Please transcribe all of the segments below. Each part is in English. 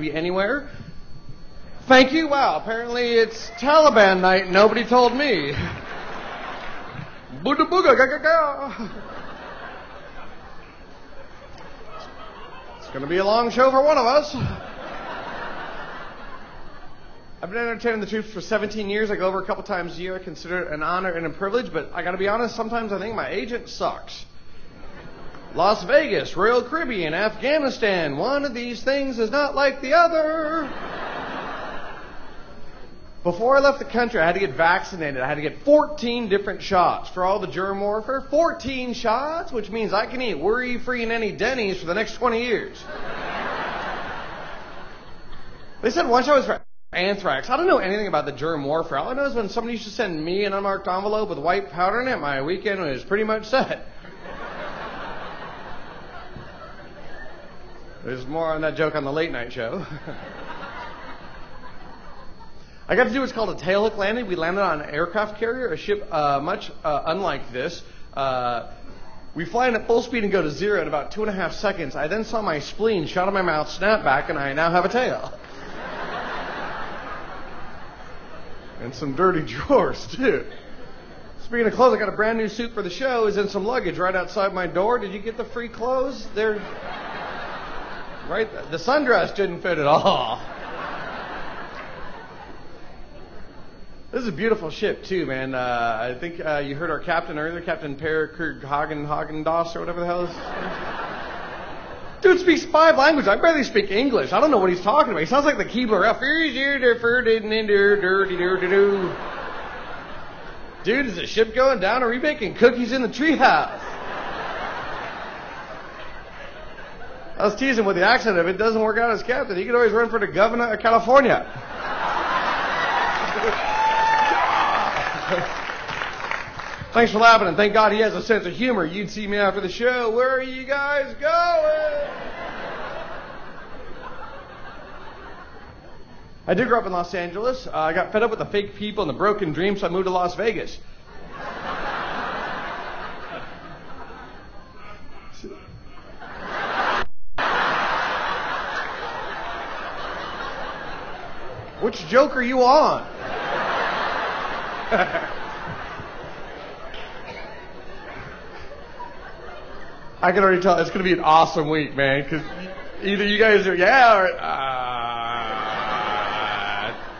be anywhere. Thank you. Wow, apparently it's Taliban night. Nobody told me. Booga booga ga ga ga. It's going to be a long show for one of us. I've been entertaining the troops for 17 years. I go over a couple times a year. I consider it an honor and a privilege, but I got to be honest, sometimes I think my agent sucks. Las Vegas, Royal Caribbean, Afghanistan. One of these things is not like the other. Before I left the country, I had to get vaccinated. I had to get 14 different shots for all the germ warfare. 14 shots, which means I can eat worry free in any Denny's for the next 20 years. They said once I was for anthrax. I don't know anything about the germ warfare. All I know is when somebody used to send me an unmarked envelope with white powder in it, my weekend was pretty much set. There's more on that joke on the late night show. I got to do what's called a tailhook landing. We landed on an aircraft carrier, a ship uh, much uh, unlike this. Uh, we fly in at full speed and go to zero in about two and a half seconds. I then saw my spleen shot out of my mouth, snap back, and I now have a tail. and some dirty drawers, too. Speaking of clothes, I got a brand new suit for the show. Is in some luggage right outside my door. Did you get the free clothes? They're right. The sundress didn't fit at all. This is a beautiful ship too, man. Uh, I think uh, you heard our captain earlier, Captain Per Hagen Hagen Doss or whatever the hell is. Dude speaks five languages. I barely speak English. I don't know what he's talking about. He sounds like the Keebler Elf. Dude, is the ship going down or are we baking cookies in the treehouse? I was teasing with the accent. If it doesn't work out as captain, he could always run for the governor of California. Thanks for laughing, and thank God he has a sense of humor. You'd see me after the show. Where are you guys going? I did grow up in Los Angeles. Uh, I got fed up with the fake people and the broken dreams, so I moved to Las Vegas. Which joke are you on? I can already tell it's going to be an awesome week, man. Because either you guys are yeah or uh,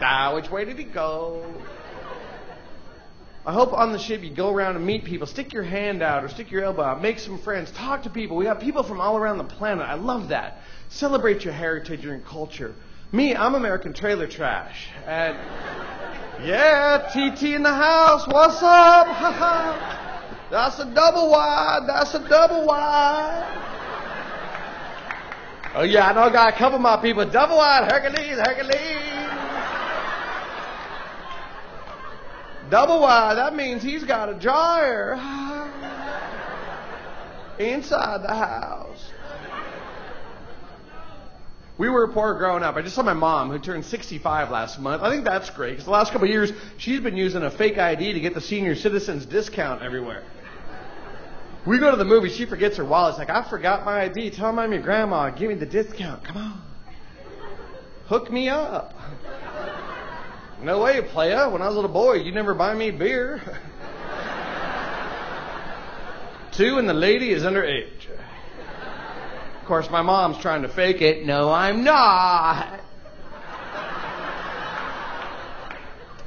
ah, which way did he go? I hope on the ship you go around and meet people. Stick your hand out or stick your elbow out. Make some friends. Talk to people. We have people from all around the planet. I love that. Celebrate your heritage and your culture. Me, I'm American trailer trash. And yeah, TT in the house. What's up? That's a double wide. That's a double wide. Oh yeah, I know I got a couple of my people. Double wide, Hercules, Hercules. Double wide, that means he's got a dryer inside the house. We were poor growing up. I just saw my mom, who turned 65 last month. I think that's great because the last couple of years she's been using a fake ID to get the senior citizens discount everywhere. We go to the movie, she forgets her wallet. It's like, I forgot my ID. Tell my your grandma, give me the discount. Come on. Hook me up. No way, playa. When I was a little boy, you never buy me beer. Two, and the lady is underage. Course, my mom's trying to fake it. No, I'm not.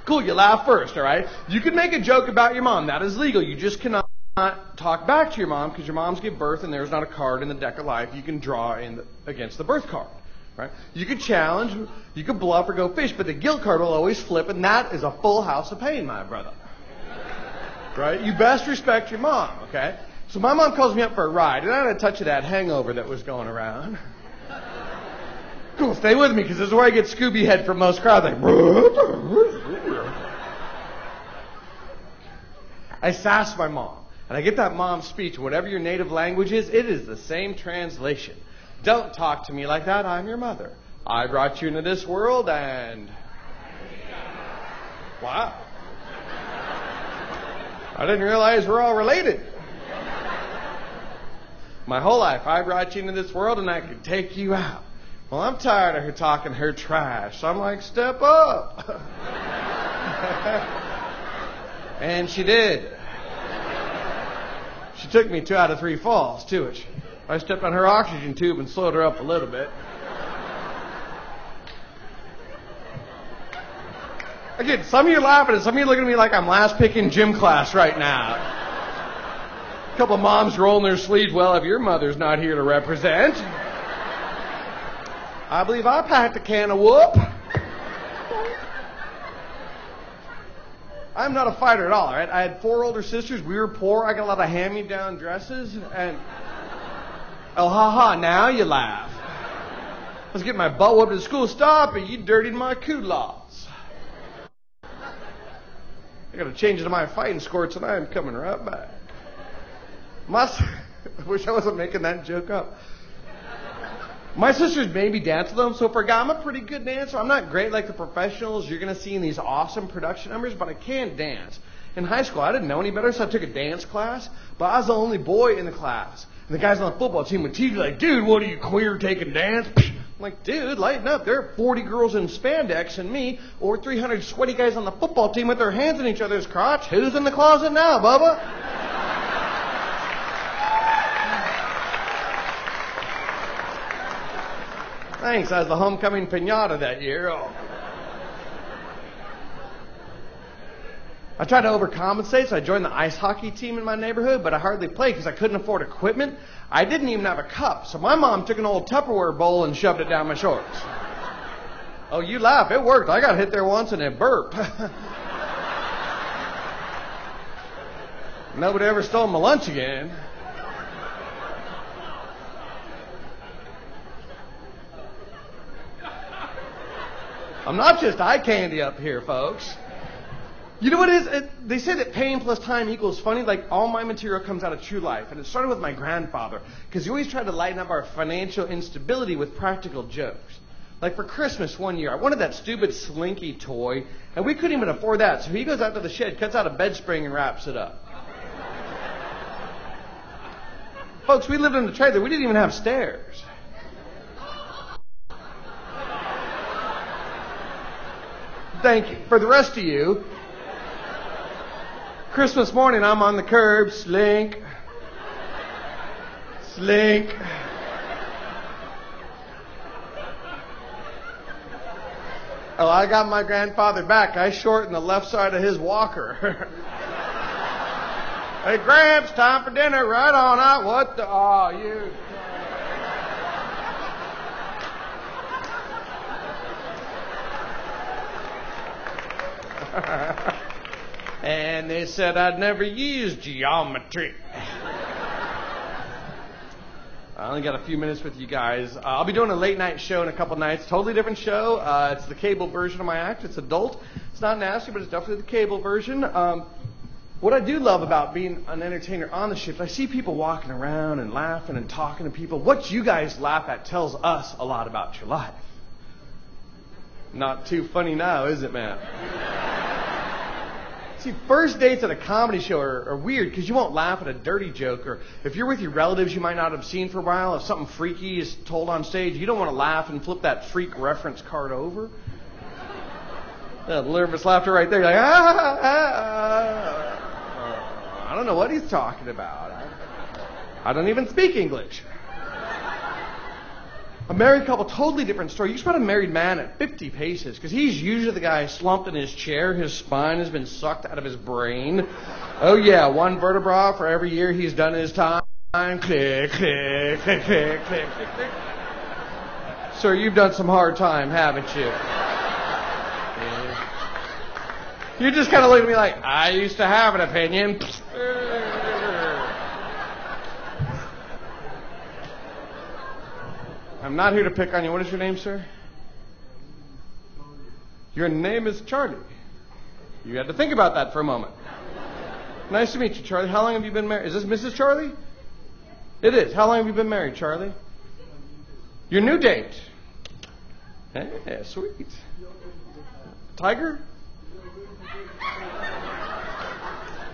Cool, you laugh first, all right? You can make a joke about your mom. That is legal. You just cannot not talk back to your mom because your moms give birth and there's not a card in the deck of life you can draw in the, against the birth card. Right? You could challenge, you could bluff or go fish, but the guilt card will always flip, and that is a full house of pain, my brother. Right? You best respect your mom, okay? So my mom calls me up for a ride, and I had a touch of that hangover that was going around. Cool, stay with me because this is where I get Scooby head from most crowds. Like, I sass my mom. And I get that mom speech, whatever your native language is, it is the same translation. Don't talk to me like that. I'm your mother. I brought you into this world and. Wow. I didn't realize we're all related. My whole life, I brought you into this world and I could take you out. Well, I'm tired of her talking her trash. So I'm like, step up. and she did. She took me two out of three falls, too. I stepped on her oxygen tube and slowed her up a little bit. Again, some of you are laughing and some of you are looking at me like I'm last picking gym class right now. A couple moms rolling their sleeves. Well, if your mother's not here to represent, I believe I packed a can of whoop. I'm not a fighter at all, all right? I had four older sisters. We were poor. I got a lot of hand-me-down dresses, and oh, ha ha! Now you laugh. I was getting my butt whooped at school. Stop it! You dirtied my culottes. I got to change into my fighting skirts, and I'm coming right back. My, I wish I wasn't making that joke up. My sisters made me dance with them, so for guy, I'm a pretty good dancer. I'm not great like the professionals you're going to see in these awesome production numbers, but I can dance. In high school, I didn't know any better, so I took a dance class, but I was the only boy in the class. And the guys on the football team would tease me like, dude, what are you, queer taking dance? I'm like, dude, lighten up. There are 40 girls in spandex and me, or 300 sweaty guys on the football team with their hands in each other's crotch. Who's in the closet now, Bubba? Thanks. I was the homecoming pinata that year. Oh. I tried to overcompensate, so I joined the ice hockey team in my neighborhood, but I hardly played because I couldn't afford equipment. I didn't even have a cup, so my mom took an old Tupperware bowl and shoved it down my shorts. Oh, you laugh. It worked. I got hit there once and it burped. Nobody ever stole my lunch again. I'm not just eye candy up here, folks. You know what it is? It, they say that pain plus time equals funny. Like all my material comes out of true life, and it started with my grandfather because he always tried to lighten up our financial instability with practical jokes. Like for Christmas one year, I wanted that stupid Slinky toy, and we couldn't even afford that. So he goes out to the shed, cuts out a bed spring, and wraps it up. Folks, we lived in a trailer. We didn't even have stairs. Thank you. For the rest of you, Christmas morning, I'm on the curb, slink, slink. Oh, I got my grandfather back. I shortened the left side of his walker. hey, Gramps, time for dinner. Right on out. What the? Oh, you. And they said I'd never use geometry. I only got a few minutes with you guys. Uh, I'll be doing a late night show in a couple nights. Totally different show. Uh, it's the cable version of my act. It's adult. It's not nasty, but it's definitely the cable version. Um, what I do love about being an entertainer on the shift, I see people walking around and laughing and talking to people. What you guys laugh at tells us a lot about your life. Not too funny now, is it, man? See, first dates at a comedy show are, are weird because you won't laugh at a dirty joke, or if you're with your relatives you might not have seen for a while, if something freaky is told on stage, you don't want to laugh and flip that freak reference card over. That nervous laughter right there, like, ah, ah, ah, ah. I don't know what he's talking about. I don't even speak English. A married couple, totally different story. You spot a married man at 50 paces because he's usually the guy slumped in his chair. His spine has been sucked out of his brain. Oh, yeah, one vertebra for every year he's done his time. Click, click, click, click, click, click. Sir, you've done some hard time, haven't you? You just kind of look at me like, I used to have an opinion. I'm not here to pick on you. What is your name, sir? Your name is Charlie. You had to think about that for a moment. Nice to meet you, Charlie. How long have you been married? Is this Mrs. Charlie? It is. How long have you been married, Charlie? Your new date. Hey, sweet. Tiger?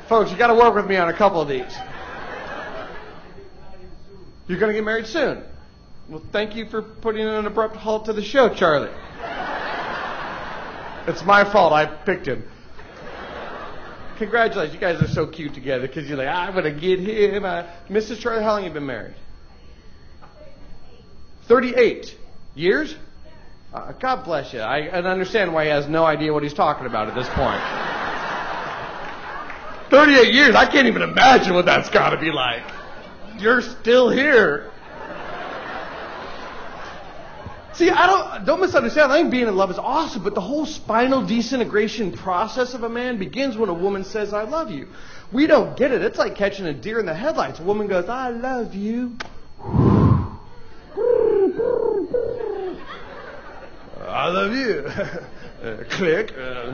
Folks, you got to work with me on a couple of these. You're going to get married soon. Well, thank you for putting an abrupt halt to the show, Charlie. it's my fault. I picked him. Congratulations. You guys are so cute together because you're like, I'm going to get him. Uh, Mrs. Charlie, how long have you been married? 38 years? Uh, God bless you. I, I understand why he has no idea what he's talking about at this point. 38 years, I can't even imagine what that's got to be like. You're still here. See, I don't don't misunderstand. I think being in love is awesome, but the whole spinal disintegration process of a man begins when a woman says, "I love you." We don't get it. It's like catching a deer in the headlights. A woman goes, "I love you." I love you. uh, click. Uh,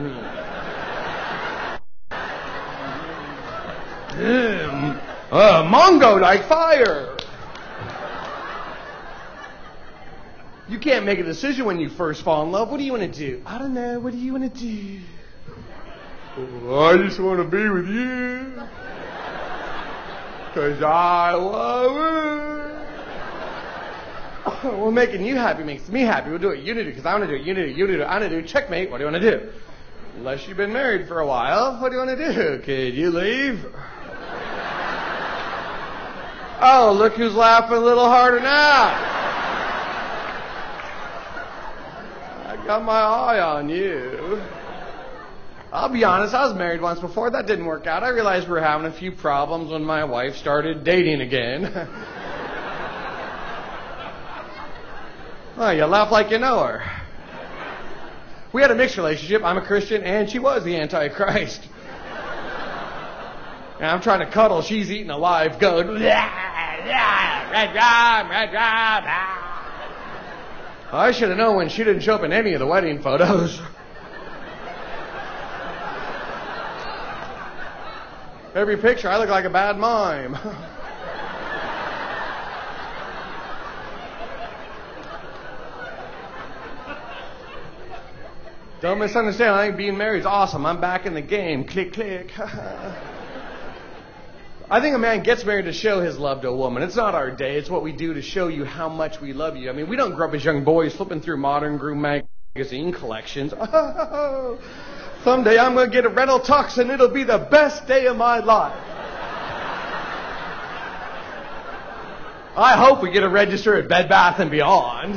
uh, Mongo like fire. You can't make a decision when you first fall in love. What do you want to do? I don't know. What do you want to do? I just want to be with you. Because I love you. well, making you happy makes me happy. We'll do it. You need to because I want to do it. You need do it. You do it. I need to do it. Checkmate. What do you want to do? Unless you've been married for a while, what do you want to do? Could you leave? Oh, look who's laughing a little harder now. Got my eye on you. I'll be honest, I was married once before. That didn't work out. I realized we were having a few problems when my wife started dating again. well, you laugh like you know her. We had a mixed relationship. I'm a Christian, and she was the Antichrist. And I'm trying to cuddle. She's eating a live goat. Red rum, red rum. I should have known when she didn't show up in any of the wedding photos. Every picture, I look like a bad mime. Don't misunderstand. I think being married is awesome. I'm back in the game. Click, click. I think a man gets married to show his love to a woman. It's not our day. It's what we do to show you how much we love you. I mean, we don't grow up as young boys flipping through Modern Groom magazine collections. Oh, someday I'm going to get a rental tux and it'll be the best day of my life. I hope we get a register at Bed Bath and Beyond.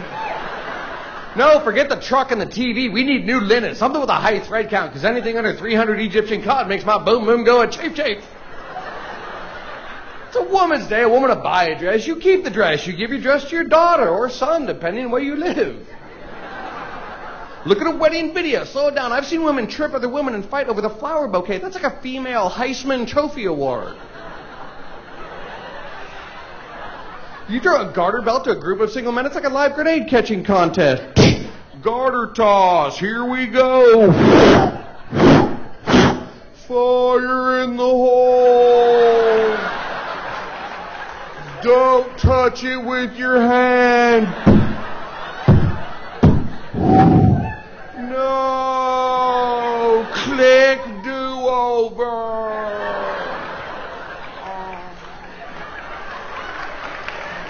No, forget the truck and the TV. We need new linen, something with a high thread count, because anything under 300 Egyptian cotton makes my boom boom go a chafe chafe. It's a woman's day. A woman to buy a dress. You keep the dress. You give your dress to your daughter or son, depending on where you live. Look at a wedding video. Slow it down. I've seen women trip other women and fight over the flower bouquet. That's like a female Heisman Trophy Award. You throw a garter belt to a group of single men, it's like a live grenade catching contest. garter toss. Here we go. Fire in the hole. Don't touch it with your hand.